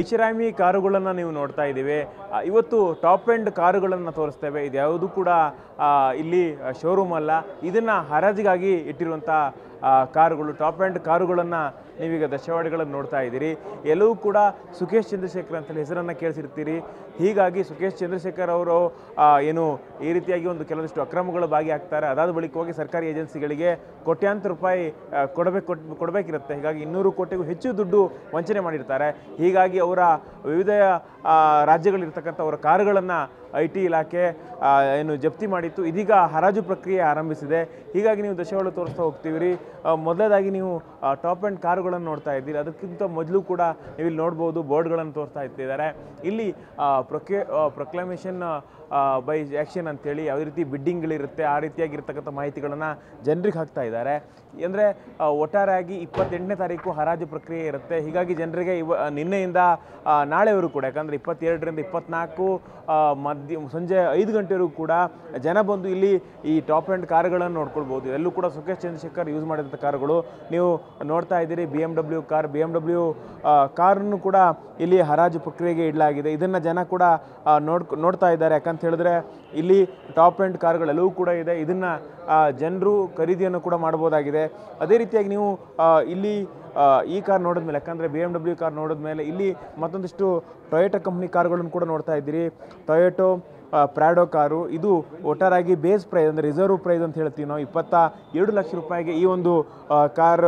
ಐಷಾರಾಮಿ ಕಾರುಗಳನ್ನು ನೀವು ನೋಡ್ತಾ ಇದ್ದೀವಿ. ಇವತ್ತು ಟಾಪ್ ಎಂಡ್ ಕಾರುಗಳನ್ನು ತೋರಿಸ್ತೇವೆ. ಇದು ಯಾವುದು ಕೂಡ ಇಲ್ಲಿ ಶೋರೂಮ್ ಅಲ್ಲ. ಇದನ್ನು ಹರಾಜಿಗಾಗಿ ಇಟ್ಟಿರುವಂಥ ಕಾರುಗಳು, ಟಾಪ್ ಎಂಡ್ ಕಾರುಗಳನ್ನು ನೀವೀಗ ದಶವಾಡಿಗಳನ್ನು ನೋಡ್ತಾ ಇದ್ದೀರಿ. ಎಲ್ಲವೂ ಕೂಡ ಸುಖೇಶ್ ಚಂದ್ರಶೇಖರ್ ಅಂತೇಳಿ ಹೆಸರನ್ನು ಕೇಳಿಸಿರ್ತೀರಿ. ಹೀಗಾಗಿ ಸುಖೇಶ್ ಚಂದ್ರಶೇಖರ್ ಅವರು ಏನು ಈ ರೀತಿಯಾಗಿ ಒಂದು ಕೆಲವೊಂದಿಷ್ಟು ಅಕ್ರಮಗಳು ಭಾಗಿಯಾಗ್ತಾರೆ. ಅದಾದ ಬಳಿಕ ಹೋಗಿ ಸರ್ಕಾರಿ ಏಜೆನ್ಸಿಗಳಿಗೆ ಕೋಟ್ಯಾಂತರ ರೂಪಾಯಿ ಕೊಡಬೇಕು ಕೊಟ್, ಕೊಡಬೇಕಿರುತ್ತೆ. ಹೀಗಾಗಿ ಇನ್ನೂರು ಕೋಟಿಗೂ ಹೆಚ್ಚು ದುಡ್ಡು ವಂಚನೆ ಮಾಡಿರ್ತಾರೆ. ಹೀಗಾಗಿ ಅವರ ವಿವಿಧ ರಾಜ್ಯಗಳಿರ್ತಕ್ಕಂಥ ಅವರ ಕಾರುಗಳನ್ನು ಐ ಟಿ ಇಲಾಖೆ ಏನು ಜಪ್ತಿ ಮಾಡಿತ್ತು. ಇದೀಗ ಹರಾಜು ಪ್ರಕ್ರಿಯೆ ಆರಂಭಿಸಿದೆ. ಹೀಗಾಗಿ ನೀವು ದಶವಾಳು ತೋರಿಸ್ತಾ ಹೋಗ್ತೀವಿ ರೀ ಮೊದಲೇದಾಗಿ ನೀವು ಟಾಪ್ ಆ್ಯಂಡ್ ಕಾರುಗಳನ್ನು ನೋಡ್ತಾ ಇದ್ದೀರಿ. ಅದಕ್ಕಿಂತ ಮೊದಲು ಕೂಡ ನೀವು ಇಲ್ಲಿ ನೋಡ್ಬೋದು ಬೋರ್ಡ್ಗಳನ್ನು ತೋರಿಸ್ತಾ ಇರ್ತಿದ್ದಾರೆ ಇಲ್ಲಿ ಪ್ರೊಕೆ ಪ್ರೊಕ್ಲಮೇಷನ್ ಬೈ ಆ್ಯಕ್ಷನ್ ಅಂತೇಳಿ ಯಾವುದೇ ರೀತಿ ಬಿಡ್ಡಿಂಗ್ಗಳಿರುತ್ತೆ, ಆ ರೀತಿಯಾಗಿರ್ತಕ್ಕಂಥ ಮಾಹಿತಿಗಳನ್ನು ಜನರಿಗೆ ಹಾಕ್ತಾ ಇದ್ದಾರೆ. ಅಂದರೆ ಒಟ್ಟಾರೆಯಾಗಿ ಇಪ್ಪತ್ತೆಂಟನೇ ತಾರೀಕು ಹರಾಜು ಪ್ರಕ್ರಿಯೆ ಇರುತ್ತೆ. ಹೀಗಾಗಿ ಜನರಿಗೆ ಇವ ನಿನ್ನೆಯಿಂದ ನಾಳೆವರೆಗೂ ಕೂಡ, ಯಾಕಂದರೆ ಇಪ್ಪತ್ತೆರಡರಿಂದ ಇಪ್ಪತ್ನಾಲ್ಕು ಮಧ್ಯ, ಸಂಜೆ ಐದು ಗಂಟೆವರೆಗೂ ಕೂಡ ಜನ ಬಂದು ಇಲ್ಲಿ ಈ ಟಾಪ್ ಆ್ಯಂಡ್ ಕಾರುಗಳನ್ನು ನೋಡ್ಕೊಳ್ಬೋದು. ಎಲ್ಲೂ ಕೂಡ ಸುಖೇಶ್ ಚಂದ್ರಶೇಖರ್ ಯೂಸ್ ಮಾಡಿದಂಥ ಕಾರುಗಳು. ನೀವು ನೋಡ್ತಾ ಇದ್ದೀರಿ B M W car B M W ಕಾರನ್ನು ಕೂಡ ಇಲ್ಲಿ ಹರಾಜು ಪ್ರಕ್ರಿಯೆಗೆ ಇಡಲಾಗಿದೆ. ಇದನ್ನು ಜನ ಕೂಡ ನೋಡ್ಕೊ ನೋಡ್ ನೋಡ್ತಾ ಇದ್ದಾರೆ. ಯಾಕಂತ ಹೇಳಿದ್ರೆ ಇಲ್ಲಿ ಟಾಪ್ ಎಂಡ್ ಕಾರ್ಗಳೆಲ್ಲವೂ ಕೂಡ ಇದೆ. ಇದನ್ನು ಜನರು ಖರೀದಿಯನ್ನು ಕೂಡ ಮಾಡ್ಬೋದಾಗಿದೆ ಅದೇ ರೀತಿಯಾಗಿ ನೀವು ಇಲ್ಲಿ ಈ ಕಾರ್ ನೋಡಿದ್ಮೇಲೆ, ಯಾಕಂದರೆ ಬಿ ಎಂ ಡಬ್ಲ್ಯೂ ಕಾರ್ ನೋಡಿದ್ಮೇಲೆ ಇಲ್ಲಿ ಮತ್ತೊಂದಿಷ್ಟು ಟೊಯೋಟೋ ಕಂಪ್ನಿ ಕಾರ್ಗಳನ್ನು ಕೂಡ ನೋಡ್ತಾ ಇದ್ದೀರಿ. Toyota Prado car. ಇದು ಒಟ್ಟಾರಾಗಿ ಬೇಸ್ ಪ್ರೈಸ್ ಅಂದರೆ ರಿಸರ್ವ್ ಪ್ರೈಸ್ ಅಂತ ಹೇಳ್ತೀವಿ ನಾವು. ಇಪ್ಪತ್ತ ಎರಡು ಲಕ್ಷ ರೂಪಾಯಿಗೆ ಈ ಒಂದು ಕಾರ್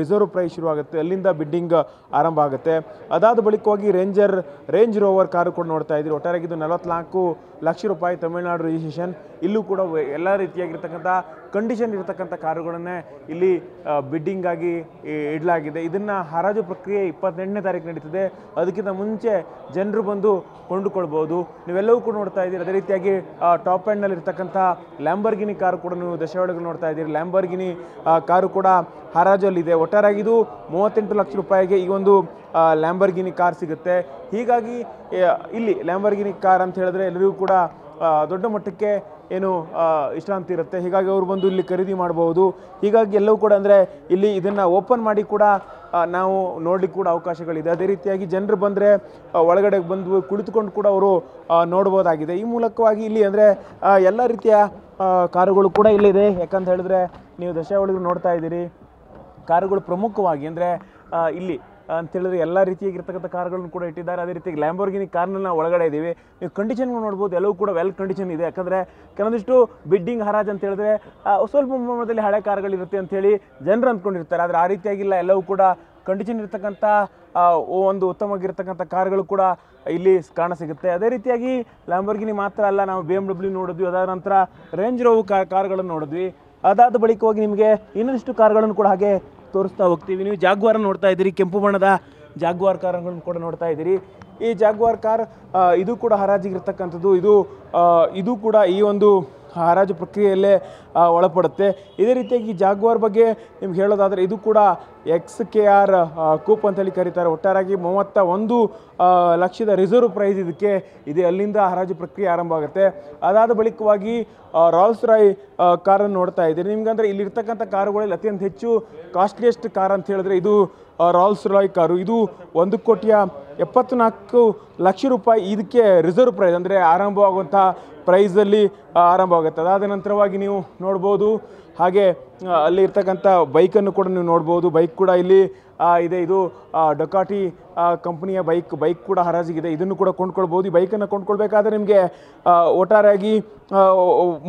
ರಿಸರ್ವ್ ಪ್ರೈಸ್ ಶುರುವಾಗುತ್ತೆ. ಅಲ್ಲಿಂದ ಬಿಡ್ಡಿಂಗ್ ಆರಂಭ ಆಗುತ್ತೆ. ಅದಾದ ಬಳಿಕ ಹೋಗಿ ರೇಂಜರ್ ರೇಂಜ್ ರೋವರ್ ಕಾರು ಕೂಡ ನೋಡ್ತಾ ಇದ್ದೀರಿ. ಒಟ್ಟಾರಾಗಿ ಇದು ನಲವತ್ನಾಲ್ಕು ಲಕ್ಷ ರೂಪಾಯಿ ತಮಿಳುನಾಡು ರಿಜಿಸ್ಟ್ರೇಷನ್ ಇಲ್ಲೂ ಕೂಡ ಎಲ್ಲ ರೀತಿಯಾಗಿರ್ತಕ್ಕಂಥ ಕಂಡೀಷನ್ ಇರತಕ್ಕಂಥ ಕಾರುಗಳನ್ನೇ ಇಲ್ಲಿ ಬಿಡ್ಡಿಂಗ್ ಆಗಿ ಇಡಲಾಗಿದೆ. ಇದನ್ನು ಹರಾಜು ಪ್ರಕ್ರಿಯೆ ಇಪ್ಪತ್ತೆಂಟನೇ ತಾರೀಕು ನಡೀತದೆ. ಅದಕ್ಕಿಂತ ಮುಂಚೆ ಜನರು ಬಂದು ಕೊಂಡುಕೊಳ್ಬೋದು. ನೀವೆಲ್ಲವೂ ಕೂಡ ನೋಡ್ತಾ ಇದ್ದೀರಿ. ಅದೇ ರೀತಿಯಾಗಿ ಟಾಪ್ ಎಂಡ್ನಲ್ಲಿ ಇರ್ತಕ್ಕಂಥ ಲ್ಯಾಂಬರ್ಗಿನಿ ಕಾರು ಕೂಡ ನೀವು ದಶಾವಳಿಗಳು ನೋಡ್ತಾ ಇದ್ದೀರಿ. ಲ್ಯಾಂಬರ್ಗಿನಿ ಕಾರು ಕೂಡ ಹರಾಜಲ್ಲಿದೆ. ಒಟ್ಟಾರೆಯಾಗಿ ಇದು ಮೂವತ್ತೆಂಟು ಲಕ್ಷ ರೂಪಾಯಿಗೆ ಈ ಒಂದು ಲ್ಯಾಂಬರ್ಗಿನಿ ಕಾರ್ ಸಿಗುತ್ತೆ. ಹೀಗಾಗಿ ಇಲ್ಲಿ ಲ್ಯಾಂಬರ್ಗಿನಿ ಕಾರ್ ಅಂತ ಹೇಳಿದ್ರೆ ಎಲ್ಲರಿಗೂ ಕೂಡ ದೊಡ್ಡ ಮಟ್ಟಕ್ಕೆ ಏನು ವಿಶ್ರಾಂತಿ ಇರುತ್ತೆ. ಹೀಗಾಗಿ ಅವರು ಬಂದು ಇಲ್ಲಿ ಖರೀದಿ ಮಾಡಬಹುದು ಹೀಗಾಗಿ ಎಲ್ಲವೂ ಕೂಡ ಅಂದರೆ ಇಲ್ಲಿ ಇದನ್ನು ಓಪನ್ ಮಾಡಿ ಕೂಡ ನಾವು ನೋಡ್ಲಿಕ್ಕೆ ಕೂಡ ಅವಕಾಶಗಳಿದೆ. ಅದೇ ರೀತಿಯಾಗಿ ಜನರು ಬಂದರೆ ಒಳಗಡೆ ಬಂದು ಕುಳಿತುಕೊಂಡು ಕೂಡ ಅವರು ನೋಡ್ಬೋದಾಗಿದೆ. ಈ ಮೂಲಕವಾಗಿ ಇಲ್ಲಿ ಅಂದರೆ ಎಲ್ಲ ರೀತಿಯ ಕಾರುಗಳು ಕೂಡ ಇಲ್ಲಿದೆ ಯಾಕಂತ ಹೇಳಿದ್ರೆ, ನೀವು ದಶಾವಳಿಗಳು ನೋಡ್ತಾ ಇದ್ದೀರಿ. ಕಾರುಗಳು ಪ್ರಮುಖವಾಗಿ ಅಂದರೆ ಇಲ್ಲಿ ಅಂತ ಹೇಳಿದ್ರೆ ಎಲ್ಲ ರೀತಿಯಾಗಿರ್ತಕ್ಕಂಥ ಕಾರ್ಗಳನ್ನು ಕೂಡ ಇಟ್ಟಿದ್ದಾರೆ. ಅದೇ ರೀತಿ ಲ್ಯಾಂಬೋರ್ಗಿನಿ ಕಾರ್ನಲ್ಲಿ ನಾವು ಒಳಗಡೆ ಇದ್ದೀವಿ. ನೀವು ಕಂಡೀಷನ್ಗಳು ನೋಡ್ಬೋದು, ಎಲ್ಲವೂ ಕೂಡ ವೆಲ್ ಕಂಡೀಷನ್ ಇದೆ. ಯಾಕಂದರೆ ಕೆಲವೊಂದಿಷ್ಟು ಬಿಡ್ಡಿಂಗ್ ಹರಾಜ್ ಅಂತ ಹೇಳಿದ್ರೆ ಸ್ವಲ್ಪ ಪ್ರಮಾಣದಲ್ಲಿ ಹಳೆ ಕಾರ್ಗಳಿರುತ್ತೆ ಅಂತೇಳಿ ಜನರು ಅಂದ್ಕೊಂಡಿರ್ತಾರೆ. ಆದರೆ ಆ ರೀತಿಯಾಗಿಲ್ಲ. ಎಲ್ಲವೂ ಕೂಡ ಕಂಡೀಷನ್ ಇರ್ತಕ್ಕಂಥ ಒಂದು ಉತ್ತಮವಾಗಿರ್ತಕ್ಕಂಥ ಕಾರ್ಗಳು ಕೂಡ ಇಲ್ಲಿ ಕಾಣ ಸಿಗುತ್ತೆ. ಅದೇ ರೀತಿಯಾಗಿ ಲ್ಯಾಂಬೋರ್ಗಿನಿ ಮಾತ್ರ ಅಲ್ಲ, ನಾವು ಬಿ ಎಂ ಡಬ್ಲ್ಯೂ ನೋಡಿದ್ವಿ. ಅದಾದ ನಂತರ ರೇಂಜ್ ರೋವ್ ಕಾರ್ಗಳನ್ನು ನೋಡಿದ್ವಿ. ಅದಾದ ಬಳಿಕವಾಗಿ ನಿಮಗೆ ಇನ್ನೊಂದಿಷ್ಟು ಕಾರ್ಗಳನ್ನು ಕೂಡ ಹಾಗೆ ತೋರಿಸ್ತಾ ಹೋಗ್ತೀವಿ. ನೀವು ಜಾಗ್ವಾರ್ ನೋಡ್ತಾ ಇದ್ದೀರಿ, ಕೆಂಪು ಬಣ್ಣದ ಜಾಗ್ವಾರ್ ಕಾರ್ಗಳನ್ನು ಕೂಡ ನೋಡ್ತಾ ಇದ್ದೀರಿ. ಈ ಜಾಗ್ವಾರ್ ಕಾರ್ ಇದು ಕೂಡ ಹರಾಜಿಗಿರ್ತಕ್ಕಂಥದ್ದು ಇದು ಇದು ಕೂಡ ಈ ಒಂದು ಹರಾಜು ಪ್ರಕ್ರಿಯೆಯಲ್ಲೇ ಒಳಪಡುತ್ತೆ. ಇದೇ ರೀತಿಯಾಗಿ ಜಾಗ್ವಾರ್ ಬಗ್ಗೆ ನಿಮ್ಗೆ ಹೇಳೋದಾದರೆ ಇದು ಕೂಡ ಎಕ್ಸ್ ಕೆ ಆರ್ ಕೂಪ್ ಅಂತೇಳಿ ಕರೀತಾರೆ. ಒಟ್ಟಾರಾಗಿ ಮೂವತ್ತ ಒಂದು ಲಕ್ಷದ ರಿಸರ್ವ್ ಪ್ರೈಸ್ ಇದಕ್ಕೆ ಇದೆ. ಅಲ್ಲಿಂದ ಹರಾಜು ಪ್ರಕ್ರಿಯೆ ಆರಂಭ ಆಗುತ್ತೆ. ಅದಾದ ಬಳಿಕವಾಗಿ ರಾಲ್ಸ್ ರಾಯ್ ಕಾರನ್ನು ನೋಡ್ತಾ ಇದ್ದೀರಿ. ನಿಮ್ಗೆ ಅಂದರೆ ಇಲ್ಲಿರ್ತಕ್ಕಂಥ ಕಾರುಗಳಲ್ಲಿ ಅತ್ಯಂತ ಹೆಚ್ಚು ಕಾಸ್ಟ್ಲಿಯೆಸ್ಟ್ ಕಾರ್ ಅಂತ ಹೇಳಿದ್ರೆ ಇದು ರಾಲ್ಸ್ ರಾಯ್ ಕಾರು. ಇದು ಒಂದು ಕೋಟಿಯ ಎಪ್ಪತ್ನಾಲ್ಕು ಲಕ್ಷ ರೂಪಾಯಿ ಇದಕ್ಕೆ ರಿಸರ್ವ್ ಪ್ರೈಸ್ ಅಂದರೆ ಆರಂಭವಾಗುವಂಥ ಪ್ರೈಸಲ್ಲಿ ಆರಂಭವಾಗುತ್ತೆ ಅದಾದ ನಂತರವಾಗಿ ನೀವು ನೋಡ್ಬೋದು ಹಾಗೆ ಅಲ್ಲಿ ಇರ್ತಕ್ಕಂಥ ಬೈಕನ್ನು ಕೂಡ ನೀವು ನೋಡ್ಬೋದು. ಬೈಕ್ ಕೂಡ ಇಲ್ಲಿ ಇದೆ. ಇದು ಡೊಕಾಟಿ ಕಂಪ್ನಿಯ ಬೈಕ್ ಬೈಕ್ ಕೂಡ ಹರಾಜಿಗಿದೆ. ಇದನ್ನು ಕೂಡ ಕೊಂಡ್ಕೊಳ್ಬೋದು. ಈ ಬೈಕನ್ನು ಕೊಂಡ್ಕೊಳ್ಬೇಕಾದ್ರೆ ನಿಮಗೆ ಒಟ್ಟಾರೆಯಾಗಿ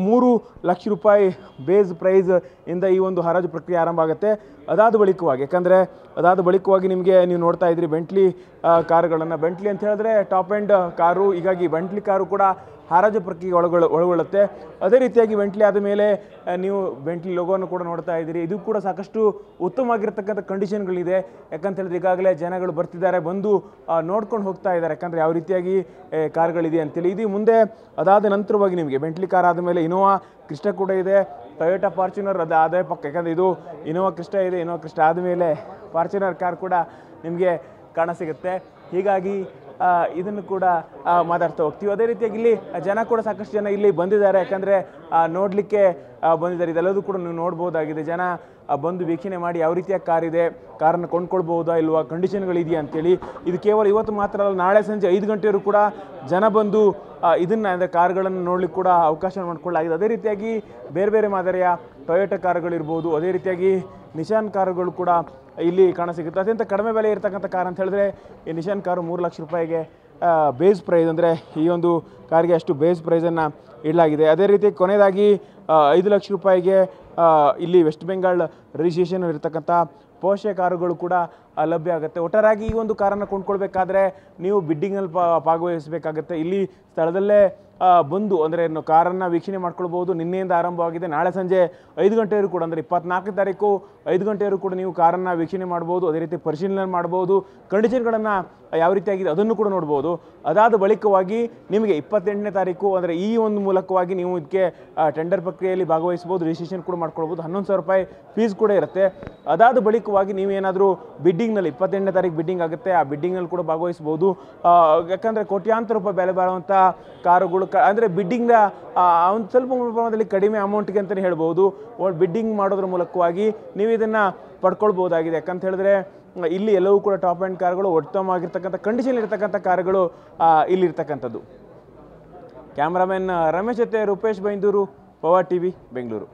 ಮೂರು ಲಕ್ಷ ರೂಪಾಯಿ ಬೇಸ್ ಪ್ರೈಸ್ ಇಂದ ಈ ಒಂದು ಹರಾಜು ಪ್ರಕ್ರಿಯೆ ಆರಂಭ ಆಗುತ್ತೆ. ಅದಾದ ಬಳಿಕವಾಗಿ, ಯಾಕಂದರೆ ಅದಾದ ಬಳಿಕವಾಗಿ ನಿಮಗೆ ನೀವು ನೋಡ್ತಾ ಇದ್ರಿ ಬೆಂಟ್ಲಿ ಕಾರುಗಳನ್ನು. ಬೆಂಟ್ಲಿ ಅಂತ ಹೇಳಿದ್ರೆ ಟಾಪ್ ಆ್ಯಂಡ್ ಕಾರು, ಹೀಗಾಗಿ ಬೆಂಟ್ಲಿ ಕಾರು ಕೂಡ ಹರಾಜು ಪ್ರಕ್ರಿಯೆ ಒಳಗೊಳ್ಳ ಒಳಗೊಳ್ಳುತ್ತೆ. ಅದೇ ರೀತಿಯಾಗಿ ಬೆಂಟ್ಲಿ ಆದ ಮೇಲೆ ನೀವು ಬೆಂಟ್ಲಿ ಲೋಗೋವನ್ನು ಕೂಡ ನೋಡ್ತಾ ಇದ್ದೀರಿ. ಇದು ಕೂಡ ಸಾಕಷ್ಟು ಉತ್ತಮವಾಗಿರ್ತಕ್ಕಂಥ ಕಂಡೀಷನ್ಗಳಿದೆ ಯಾಕಂತ ಹೇಳಿದ್ರೆ ಈಗಾಗಲೇ ಜನಗಳು ಬರ್ತಿದ್ದಾರೆ, ಬಂದು ನೋಡ್ಕೊಂಡು ಹೋಗ್ತಾ ಇದ್ದಾರೆ. ಯಾಕಂದರೆ ಯಾವ ರೀತಿಯಾಗಿ ಕಾರ್ಗಳಿದೆ ಅಂತೇಳಿ. ಇದು ಮುಂದೆ ಅದಾದ ನಂತರವಾಗಿ ನಿಮಗೆ ಬೆಂಟ್ಲಿ ಕಾರ್ ಆದಮೇಲೆ ಇನೋವಾ ಕೃಷ್ಣ ಕೂಡ ಇದೆ. ಟೊಯೋಟಾ ಫಾರ್ಚುನರ್ ಅದು ಆದಾಯ ಪಕ್ಕ. ಯಾಕಂದರೆ ಇದು ಇನೋವಾ ಕೃಷ್ಣ ಇದೆ ಇನೋವಾ ಕೃಷ್ಣ ಆದಮೇಲೆ ಫಾರ್ಚುನರ್ ಕಾರ್ ಕೂಡ ನಿಮಗೆ ಕಾಣಸಿಗುತ್ತೆ ಹೀಗಾಗಿ ಆ, ಇದನ್ನು ಕೂಡ ಮಾತಾಡ್ತಾ ಹೋಗ್ತೀವಿ. ಅದೇ ರೀತಿಯಾಗಿ ಇಲ್ಲಿ ಜನ ಕೂಡ ಸಾಕಷ್ಟು ಜನ ಇಲ್ಲಿ ಬಂದಿದ್ದಾರೆ. ಯಾಕಂದರೆ ನೋಡಲಿಕ್ಕೆ ಬಂದಿದ್ದಾರೆ. ಇದೆಲ್ಲದೂ ಕೂಡ ನೀವು ನೋಡ್ಬೋದಾಗಿದೆ. ಜನ ಬಂದು ವೀಕ್ಷಣೆ ಮಾಡಿ ಯಾವ ರೀತಿಯ ಕಾರ್ ಇದೆ ಕಾರನ್ನು ಕೊಂಡ್ಕೊಳ್ಬೋದಾ ಇಲ್ವಾ ಕಂಡೀಷನ್ಗಳಿದೆಯಾ ಅಂತೇಳಿ. ಇದು ಕೇವಲ ಇವತ್ತು ಮಾತ್ರ ಅಲ್ಲ ನಾಳೆ ಸಂಜೆ ಐದು ಗಂಟೆಯವರು ಕೂಡ ಜನ ಬಂದು ಇದನ್ನ ಅಂದರೆ ಕಾರ್ಗಳನ್ನು ನೋಡ್ಲಿಕ್ಕೆ ಕೂಡ ಅವಕಾಶ ಮಾಡಿಕೊಳ್ಳಲಾಗಿದೆ. ಅದೇ ರೀತಿಯಾಗಿ ಬೇರೆ ಬೇರೆ ಮಾದರಿಯ ಟೊಯೋಟಾ ಕಾರುಗಳಿರ್ಬೋದು. ಅದೇ ರೀತಿಯಾಗಿ ನಿಶಾನ್ ಕಾರುಗಳು ಕೂಡ ಇಲ್ಲಿ ಕಾಣ ಸಿಗುತ್ತೆ. ಅತ್ಯಂತ ಕಡಿಮೆ ಬೆಲೆ ಇರತಕ್ಕಂಥ ಕಾರ್ ಅಂತ ಹೇಳಿದ್ರೆ ಈ ನಿಶಾನ್ ಕಾರು ಮೂರು ಲಕ್ಷ ರೂಪಾಯಿಗೆ ಬೇಸ್ ಪ್ರೈಸ್ ಅಂದರೆ ಈ ಒಂದು ಕಾರಿಗೆ ಅಷ್ಟು ಬೇಸ್ ಪ್ರೈಸನ್ನು ಇಡಲಾಗಿದೆ. ಅದೇ ರೀತಿ ಕೊನೆಯದಾಗಿ ಐದು ಲಕ್ಷ ರೂಪಾಯಿಗೆ ಇಲ್ಲಿ ವೆಸ್ಟ್ ಬೆಂಗಾಲ್ ರಿಜಿಸ್ಟ್ರೇಷನ್ ಇರತಕ್ಕಂಥ ಪೋಷೆ ಕಾರುಗಳು ಕೂಡ ಲಭ್ಯ ಆಗುತ್ತೆ. ಒಟ್ಟಾರಾಗಿ ಈ ಒಂದು ಕಾರನ್ನು ಕೊಂಡ್ಕೊಳ್ಬೇಕಾದ್ರೆ ನೀವು ಬಿಡ್ಡಿಂಗಲ್ಲಿ ಭಾಗವಹಿಸಬೇಕಾಗುತ್ತೆ. ಇಲ್ಲಿ ಸ್ಥಳದಲ್ಲೇ ಬಂದು ಅಂದರೆ ಏನು, ಕಾರನ್ನು ವೀಕ್ಷಣೆ ಮಾಡ್ಕೊಳ್ಬೋದು. ನಿನ್ನೆಯಿಂದ ಆರಂಭವಾಗಿದೆ. ನಾಳೆ ಸಂಜೆ ಐದು ಗಂಟೆವರೆಗೂ ಕೂಡ, ಅಂದರೆ ಇಪ್ಪತ್ನಾಲ್ಕು ತಾರೀಕು ಐದು ಗಂಟೆವರೆಗೂ ಕೂಡ ನೀವು ಕಾರನ್ನು ವೀಕ್ಷಣೆ ಮಾಡ್ಬೋದು. ಅದೇ ರೀತಿ ಪರಿಶೀಲನೆ ಮಾಡ್ಬೋದು. ಕಂಡೀಷನ್ಗಳನ್ನು ಯಾವ ರೀತಿಯಾಗಿದೆ ಅದನ್ನು ಕೂಡ ನೋಡ್ಬೋದು. ಅದಾದ ಬಳಿಕವಾಗಿ ನಿಮಗೆ ಇಪ್ಪತ್ತೆಂಟನೇ ತಾರೀಕು ಅಂದರೆ ಈ ಒಂದು ಮೂಲಕವಾಗಿ ನೀವು ಇದಕ್ಕೆ ಟೆಂಡರ್ ಪ್ರಕ್ರಿಯೆಯಲ್ಲಿ ಭಾಗವಹಿಸ್ಬೋದು. ರಿಜಿಸ್ಟ್ರೇಷನ್ ಕೂಡ ಮಾಡ್ಕೊಳ್ಬೋದು. ಹನ್ನೊಂದು ಸಾವಿರ ರೂಪಾಯಿ ಫೀಸ್ ಕೂಡ ಇರುತ್ತೆ. ಅದಾದ ಬಳಿಕವಾಗಿ ನೀವೇನಾದರೂ ಬಿಡ್ಡಿಂಗ್ನಲ್ಲಿ ಇಪ್ಪತ್ತೆಂಟನೇ ತಾರೀಕು ಬಿಡ್ಡಿಂಗ್ ಆಗುತ್ತೆ. ಆ ಬಿಡ್ಡಿಂಗ್ನಲ್ಲಿ ಕೂಡ ಭಾಗವಹಿಸ್ಬೋದು. ಯಾಕಂದರೆ ಕೋಟ್ಯಾಂತರ ರೂಪಾಯಿ ಬೆಲೆ ಬಾಳುವಂಥ ಕಾರುಗಳು ಕ, ಅಂದರೆ ಬಿಡ್ಡಿಂಗ್ನ ಒಂದು ಸ್ವಲ್ಪ ಪ್ರಮಾಣದಲ್ಲಿ ಕಡಿಮೆ ಅಮೌಂಟ್ಗೆ ಅಂತಲೇ ಹೇಳ್ಬೋದು. ಬಿಡ್ಡಿಂಗ್ ಮಾಡೋದ್ರ ಮೂಲಕವಾಗಿ ನೀವು ಇದನ್ನು ಪಡ್ಕೊಳ್ಬೋದಾಗಿದೆ. ಯಾಕಂತ ಹೇಳಿದ್ರೆ, ಇಲ್ಲಿ ಎಲ್ಲವೂ ಕೂಡ ಟಾಪ್ ಆ್ಯಂಡ್ ಕಾರ್ಗಳು ಉತ್ತಮವಾಗಿರ್ತಕ್ಕಂಥ ಕಂಡೀಷನ್ ಇರ್ತಕ್ಕಂಥ ಕಾರ್ಗಳು ಇಲ್ಲಿರ್ತಕ್ಕಂಥದ್ದು. ಕ್ಯಾಮ್ರಾಮನ್ ರಮೇಶ್ ಜೊತೆ ರೂಪೇಶ್ ಬೈಂದೂರು, ಪವರ್ ಟಿವಿ, ಬೆಂಗಳೂರು.